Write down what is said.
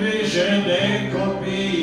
Krishna Kopi.